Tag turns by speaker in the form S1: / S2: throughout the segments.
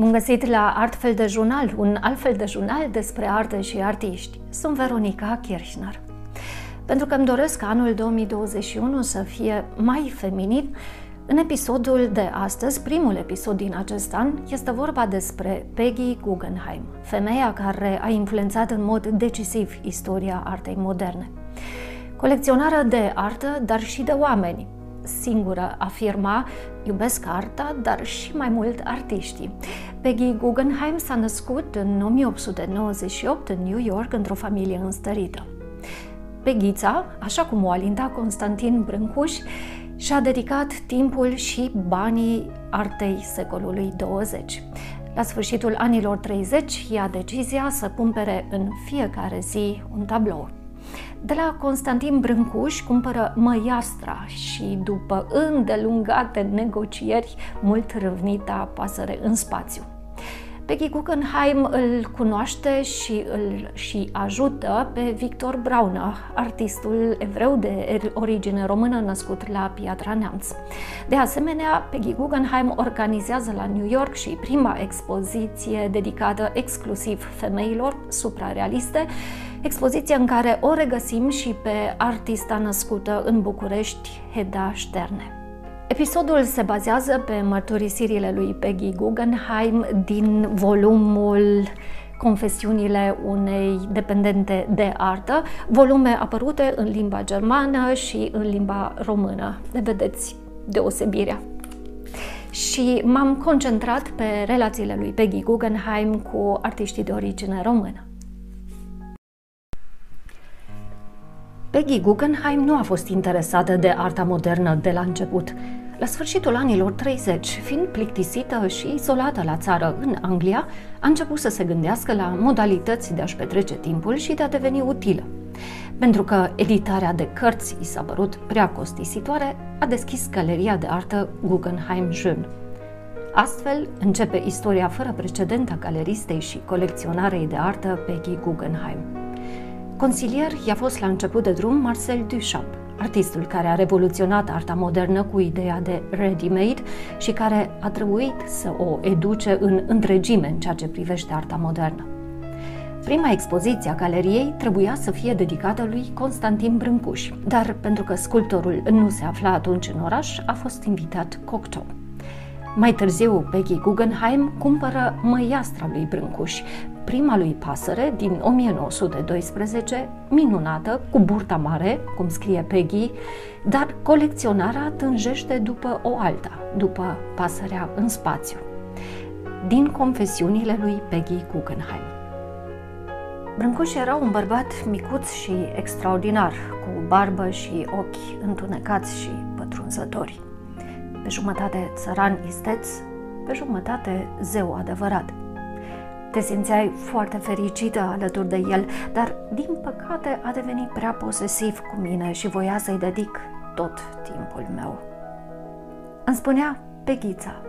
S1: Bun găsit la Artfel de Jurnal, un altfel de jurnal despre artă și artiști. Sunt Veronica Kirchner. Pentru că îmi doresc ca anul 2021 să fie mai feminin, în episodul de astăzi, primul episod din acest an, este vorba despre Peggy Guggenheim, femeia care a influențat în mod decisiv istoria artei moderne. Colecționară de artă, dar și de oameni, singură afirma, iubesc arta, dar și mai mult artiștii. Peggy Guggenheim s-a născut în 1898 în New York într-o familie înstărită. Peghița, așa cum o alinta Constantin Brâncuș, și-a dedicat timpul și banii artei secolului 20. La sfârșitul anilor 30, ia decizia să cumpere în fiecare zi un tablou. De la Constantin Brâncuș cumpără Măiastra și după îndelungate negocieri, mult râvnita pasăre în spațiu. Peggy Guggenheim îl cunoaște și îl și ajută pe Victor Brauna, artistul evreu de origine română născut la Piatra Neamț. De asemenea, Peggy Guggenheim organizează la New York și prima expoziție dedicată exclusiv femeilor suprarealiste, expoziție în care o regăsim și pe artista născută în București, Heda Sterne. Episodul se bazează pe mărturisirile lui Peggy Guggenheim din volumul Confesiunile unei dependente de artă, volume apărute în limba germană și în limba română. Le vedeți deosebirea. Și m-am concentrat pe relațiile lui Peggy Guggenheim cu artiștii de origine română. Peggy Guggenheim nu a fost interesată de arta modernă de la început. La sfârșitul anilor 30, fiind plictisită și izolată la țară în Anglia, a început să se gândească la modalități de a-și petrece timpul și de a deveni utilă. Pentru că editarea de cărți i s-a părut prea costisitoare, a deschis galeria de artă Guggenheim Jeune. Astfel începe istoria fără precedent a galeristei și colecționarei de artă Peggy Guggenheim. Consilier i-a fost la început de drum Marcel Duchamp, artistul care a revoluționat arta modernă cu ideea de ready-made și care a trebuit să o educe în întregime în ceea ce privește arta modernă. Prima expoziție a galeriei trebuia să fie dedicată lui Constantin Brâncuș, dar pentru că sculptorul nu se afla atunci în oraș, a fost invitat Cocteau. Mai târziu, Peggy Guggenheim cumpără măiastra lui Brâncuș, prima lui pasăre din 1912, minunată, cu burta mare, cum scrie Peggy, dar colecționarea tânjește după o alta, după pasărea în spațiu. Din confesiunile lui Peggy Guggenheim. Brâncuș era un bărbat micuț și extraordinar, cu barbă și ochi întunecați și pătrunzători pe jumătate țăran isteț, pe jumătate zeu adevărat. Te simțeai foarte fericită alături de el, dar din păcate a devenit prea posesiv cu mine și voia să-i dedic tot timpul meu. Îmi spunea Peghița.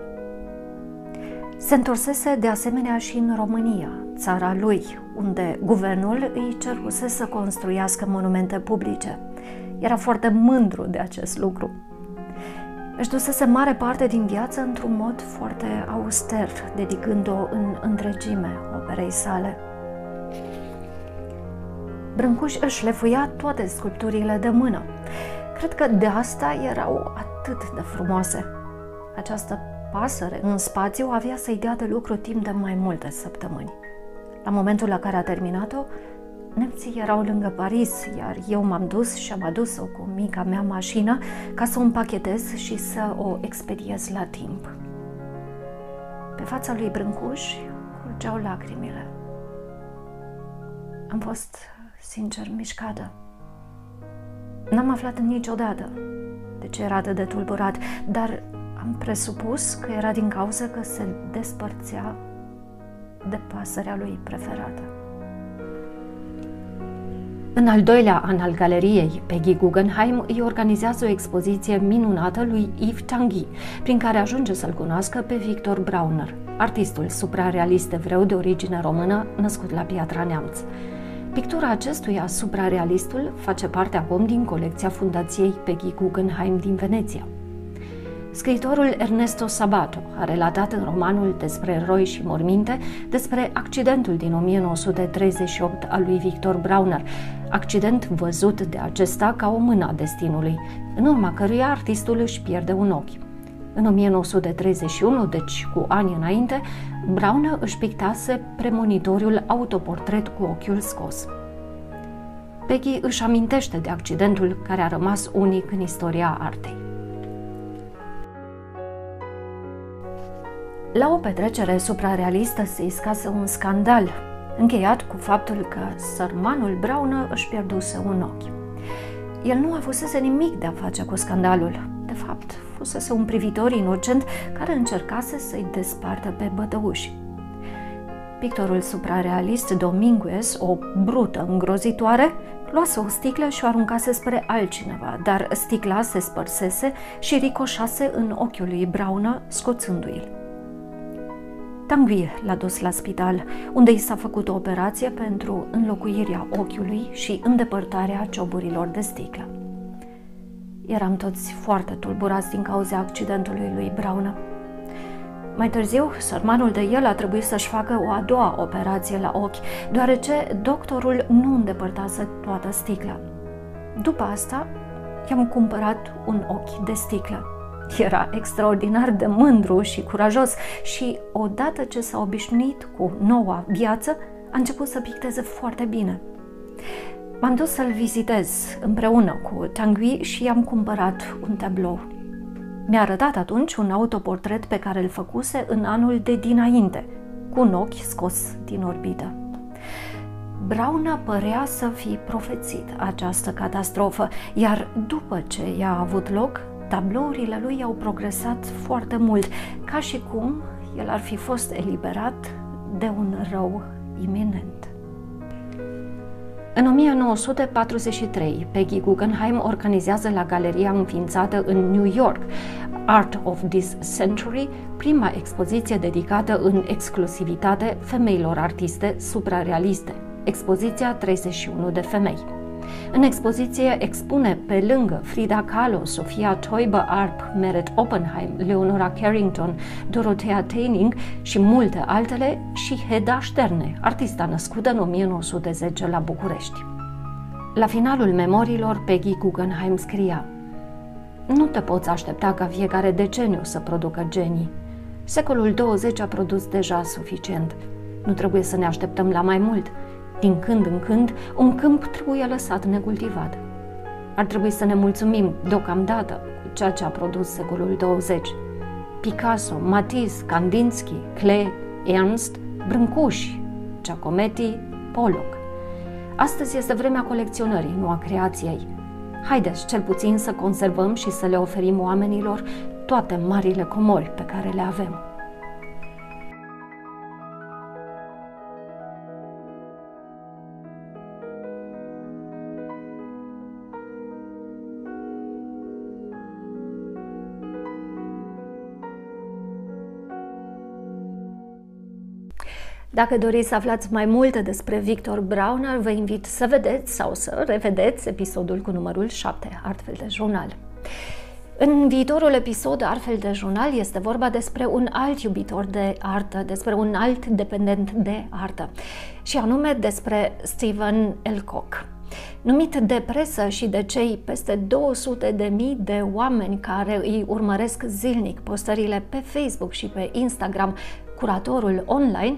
S1: Se întorsese de asemenea și în România, țara lui, unde guvernul îi ceruse să construiască monumente publice. Era foarte mândru de acest lucru. Își dusese mare parte din viață într-un mod foarte auster, dedicând-o în întregime operei sale. Brâncuș își lefuia toate sculpturile de mână. Cred că de asta erau atât de frumoase. Această pasăre în spațiu avea să-i dea de lucru timp de mai multe săptămâni. La momentul la care a terminat-o, Nemții erau lângă Paris, iar eu m-am dus și am adus-o cu mica mea mașină ca să o împachetez și să o expediez la timp. Pe fața lui Brâncuș curgeau lacrimile. Am fost, sincer, mișcată. N-am aflat niciodată de ce era atât de tulburat, dar am presupus că era din cauza că se despărțea de pasărea lui preferată. În al doilea an al galeriei, Peggy Guggenheim îi organizează o expoziție minunată lui Yves Tanguy, prin care ajunge să-l cunoască pe Victor Brauner, artistul suprarealist evreu de origine română, născut la Piatra Neamț. Pictura acestuia, suprarealistul, face parte acum din colecția Fundației Peggy Guggenheim din Veneția. Scriitorul Ernesto Sabato a relatat în romanul despre eroi și morminte despre accidentul din 1938 al lui Victor Brauner, accident văzut de acesta ca o mână a destinului, în urma căruia artistul își pierde un ochi. În 1931, deci cu ani înainte, Brauner își pictase premonitoriul autoportret cu ochiul scos. Peggy își amintește de accidentul care a rămas unic în istoria artei. La o petrecere suprarealistă se iscase un scandal, încheiat cu faptul că sărmanul Brown își pierduse un ochi. El nu avusese nimic de a face cu scandalul. De fapt, fusese un privitor inocent care încercase să-i despartă pe bătăuși. Pictorul suprarealist Dominguez, o brută îngrozitoare, luase o sticlă și o aruncase spre altcineva, dar sticla se spărsese și ricoșase în ochiul lui Braună, scoțându-i. Tanguy l-a dus la spital, unde i s-a făcut o operație pentru înlocuirea ochiului și îndepărtarea cioburilor de sticlă. Eram toți foarte tulburați din cauza accidentului lui Braună. Mai târziu, sărmanul de el a trebuit să-și facă o a doua operație la ochi, deoarece doctorul nu îndepărtase toată sticla. După asta, i-am cumpărat un ochi de sticlă. Era extraordinar de mândru și curajos și odată ce s-a obișnuit cu noua viață, a început să picteze foarte bine. M-am dus să-l vizitez împreună cu Tanguy și i-am cumpărat un tablou. Mi-a arătat atunci un autoportret pe care îl făcuse în anul de dinainte, cu un ochi scos din orbită. Brown părea să fi profețit această catastrofă, iar după ce ea a avut loc, tablourile lui au progresat foarte mult, ca și cum el ar fi fost eliberat de un rău iminent. În 1943, Peggy Guggenheim organizează la galeria înființată în New York, Art of This Century, prima expoziție dedicată în exclusivitate femeilor artiste suprarealiste, expoziția 31 de femei. În expoziție expune pe lângă Frida Kahlo, Sofia Teuber Arp, Meret Oppenheim, Leonora Carrington, Dorothea Teining și multe altele și Heda Sterne, artista născută în 1910 la București. La finalul memoriilor, Peggy Guggenheim scria Nu te poți aștepta ca fiecare deceniu să producă genii. Secolul 20 a produs deja suficient. Nu trebuie să ne așteptăm la mai mult – din când în când, un câmp trebuie lăsat necultivat. Ar trebui să ne mulțumim deocamdată cu ceea ce a produs secolul 20. Picasso, Matisse, Kandinsky, Klee, Ernst, Brâncuși, Giacometti, Pollock. Astăzi este vremea colecționării, nu a creației. Haideți cel puțin să conservăm și să le oferim oamenilor toate marile comori pe care le avem. Dacă doriți să aflați mai multe despre Victor Brauner, vă invit să vedeți sau să revedeți episodul cu numărul 7, Artfel de Jurnal. În viitorul episod, Artfel de Jurnal, este vorba despre un alt iubitor de artă, despre un alt dependent de artă, și anume despre Stephen Elcock. Numit de presă și de cei peste 200 de mii de oameni care îi urmăresc zilnic postările pe Facebook și pe Instagram, curatorul online,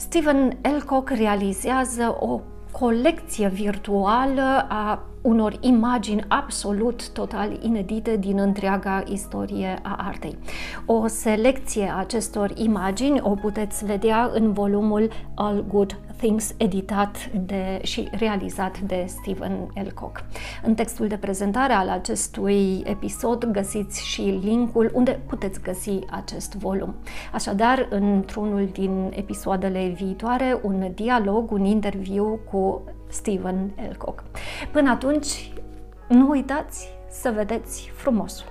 S1: Steven Elcock realizează o colecție virtuală a unor imagini absolut total inedite din întreaga istorie a artei. O selecție a acestor imagini o puteți vedea în volumul All Good Things editat de, și realizat de Stephen Elcock. În textul de prezentare al acestui episod găsiți și linkul unde puteți găsi acest volum. Așadar, într-unul din episoadele viitoare, un dialog, un interviu cu Stephen Elcock. Până atunci, nu uitați să vedeți frumosul.